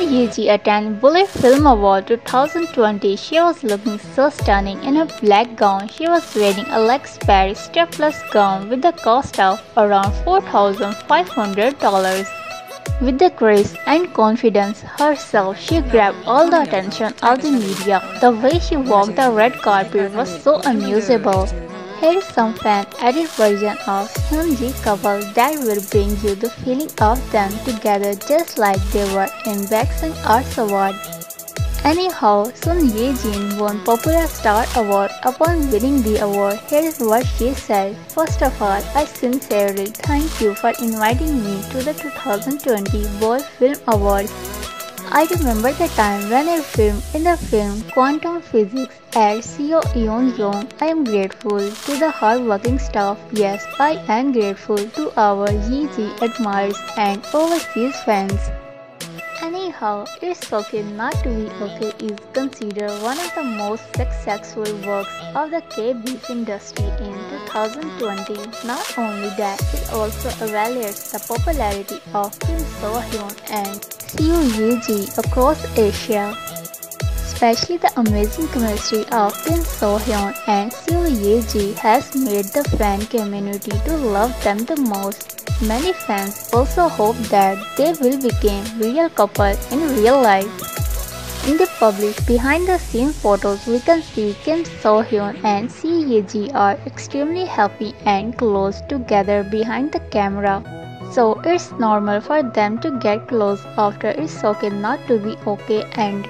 Ye-ji attended Buil Film Award 2020. She was looking so stunning in her black gown. She was wearing Alex Perry strapless gown with a cost of around $4,500. With the grace and confidence herself, she grabbed all the attention of the media. The way she walked the red carpet was so amusable. Here is some fan edit version of Hyunji couple that will bring you the feeling of them together just like they were in Baeksang Arts Award. Anyhow, Seo Ye-ji won Popular Star Award. Upon winning the award, here is what she said. First of all, I sincerely thank you for inviting me to the 2020 Buil Film Awards. I remember the time when I filmed in the film Quantum Physics at Seo Eon Zone. I am grateful to the hardworking staff. Yes, I am grateful to our Yeezy admirers and overseas fans. Anyhow, It's Okay Not to Be Okay is considered one of the most successful works of the K-beat industry in 2020. Not only that, it also evaluates the popularity of Kim Soo-hyun and Ye-ji across Asia. Especially the amazing chemistry of Kim Soo-hyun and Seo Ye-ji has made the fan community to love them the most. Many fans also hope that they will become real couple in real life. In the published behind-the-scenes photos, we can see Kim Soo-hyun and Seo Ye-ji are extremely happy and close together behind the camera. So it's normal for them to get close after It's Okay Not to Be Okay and